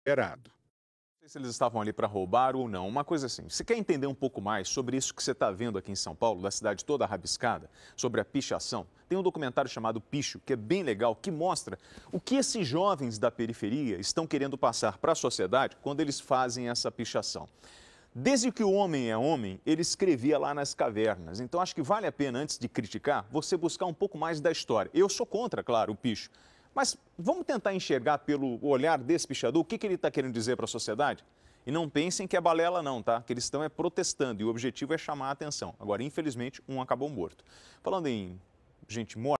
liberado. Não sei se eles estavam ali para roubar ou não. Uma coisa assim, você quer entender um pouco mais sobre isso que você está vendo aqui em São Paulo, da cidade toda rabiscada, sobre a pichação? Tem um documentário chamado Picho, que é bem legal, que mostra o que esses jovens da periferia estão querendo passar para a sociedade quando eles fazem essa pichação. Desde que o homem é homem, ele escrevia lá nas cavernas. Então acho que vale a pena, antes de criticar, você buscar um pouco mais da história. Eu sou contra, claro, o picho. Mas vamos tentar enxergar pelo olhar desse pichador o que, que ele está querendo dizer para a sociedade? E não pensem que é balela não, tá? Que eles estão é protestando e o objetivo é chamar a atenção. Agora, infelizmente, um acabou morto. Falando em gente morta,